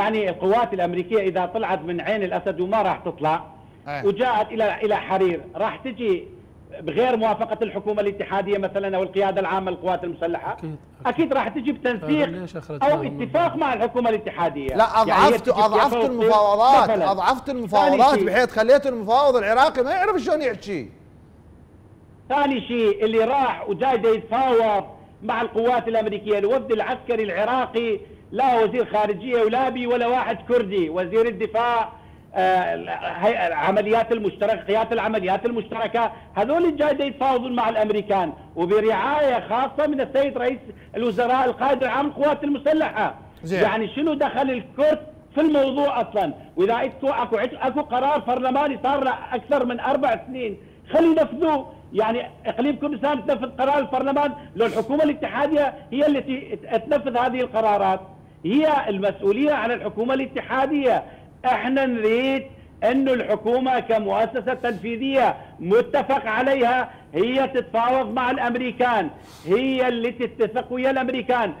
يعني القوات الأمريكية إذا طلعت من عين الأسد وما راح تطلع أيه. وجاءت إلى إلى حرير راح تجي بغير موافقة الحكومة الاتحادية مثلا أو القيادة العامة للقوات المسلحة أكيد. أكيد راح تجي بتنسيق أو اتفاق مع الحكومة الاتحادية لا يعني اضعفت تجي أضعفت المفاوضات مثلاً. أضعفت المفاوضات بحيث خليت المفاوض العراقي ما يعرف شلون يحكي ثاني شيء اللي راح وجاي يتفاوض مع القوات الأمريكية الوفد العسكري العراقي لا وزير خارجية ولا بي ولا واحد كردي وزير الدفاع آه، العمليات المشتركه قيادة العمليات المشتركة هذول جاي يتفاوضون مع الأمريكان. وبرعاية خاصة من السيد رئيس الوزراء القائد العام للقوات المسلحة. زين. يعني شنو دخل الكرد في الموضوع أصلا؟ وإذا أكو أكو أكو قرار برلماني صار له أكثر من أربع سنين خلي ينفذوه يعني إقليم كردستان تنفذ قرار البرلمان لو الحكومة الاتحادية هي التي تنفذ هذه القرارات. هي المسؤولية عن الحكومة الاتحادية. إحنا نريد إنه الحكومة كمؤسسة تنفيذية متفق عليها هي تتفاوض مع الأمريكان هي اللي تتفق ويا الأمريكان.